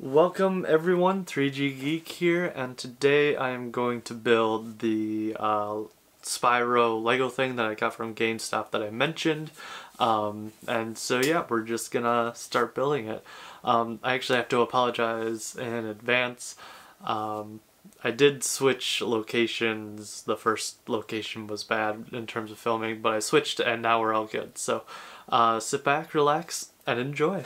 Welcome everyone, 3G Geek here, and today I am going to build the uh, Spyro Lego thing that I got from GameStop that I mentioned. Um, and so yeah, we're just gonna start building it. Um, I actually have to apologize in advance. Um, I did switch locations. The first location was bad in terms of filming, but I switched and now we're all good. So uh, sit back, relax, and enjoy.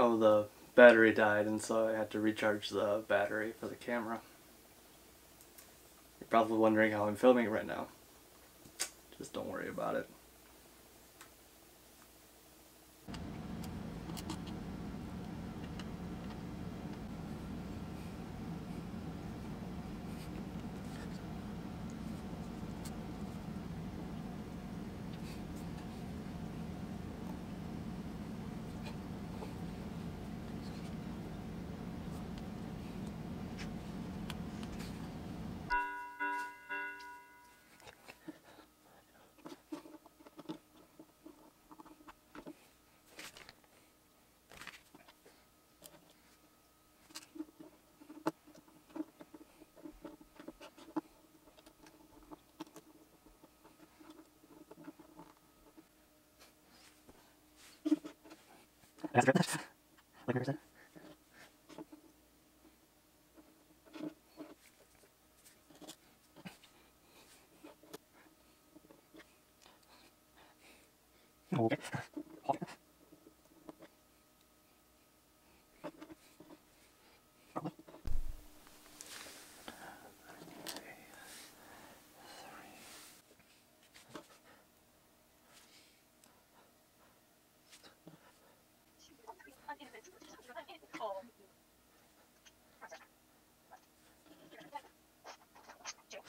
Oh, the battery died and so I had to recharge the battery for the camera. You're probably wondering how I'm filming right now. Just don't worry about it. Like I. Okay.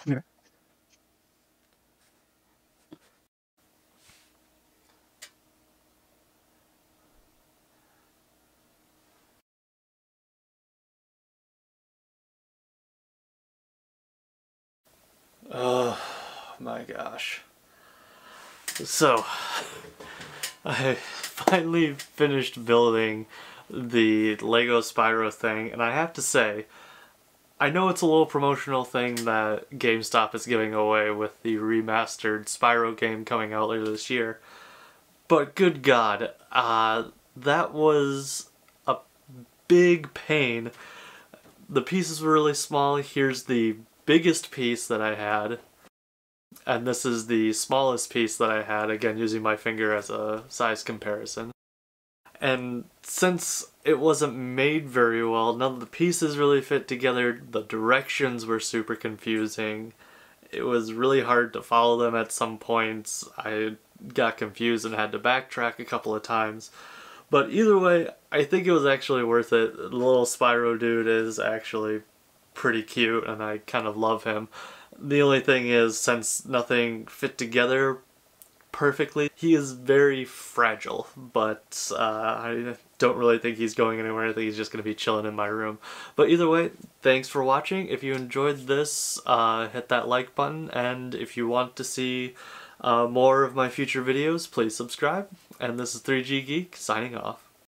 Yeah. Oh my gosh. So, I finally finished building the Lego Spyro thing, and I have to say, I know it's a little promotional thing that GameStop is giving away with the remastered Spyro game coming out later this year, but good god, uh, that was a big pain. The pieces were really small. Here's the biggest piece that I had, and this is the smallest piece that I had, again using my finger as a size comparison. And since it wasn't made very well, none of the pieces really fit together, the directions were super confusing. It was really hard to follow them at some points. I got confused and had to backtrack a couple of times. But either way, I think it was actually worth it. The little Spyro dude is actually pretty cute and I kind of love him. The only thing is, since nothing fit together perfectly, he is very fragile, but uh, I don't really think he's going anywhere. I think he's just going to be chilling in my room. But either way, thanks for watching. If you enjoyed this, uh, hit that like button, and if you want to see uh, more of my future videos, please subscribe. And this is 3G Geek, signing off.